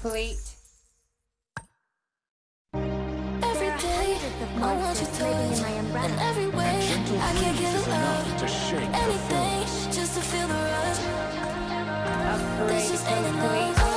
complete. Every day, I want you to my umbrella. Every way, I can't get enough. Anything, just to feel the rush. This just ain't enough.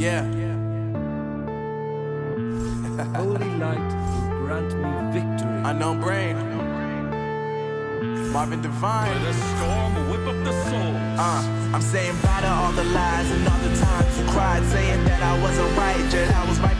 Yeah. Holy light will grant me victory. Unknown brain. Marvin Divine. Let a storm whip up the soul. Uh, I'm saying bye to all the lies and all the times you cried, saying that I wasn't right, yet I was right by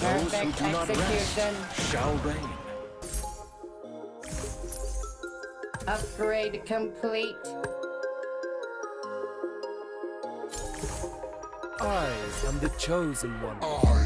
Perfect do not execution. Shall reign. Upgrade complete. I am the chosen one. Whatever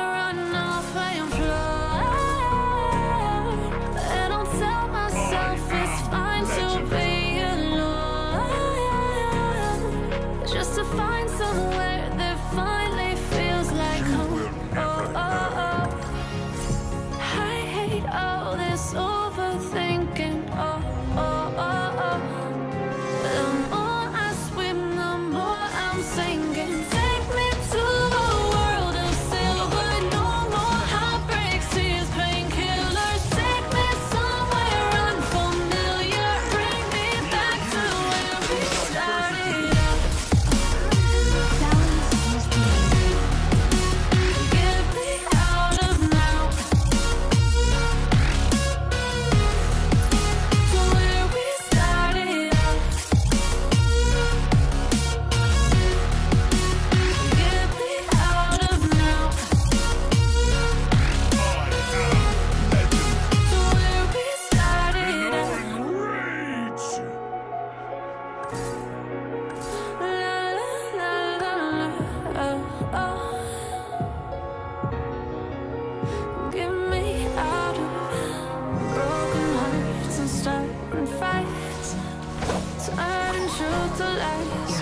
to lies.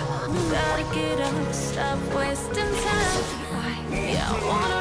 Gotta get up, stop wasting time. Yeah, I wanna.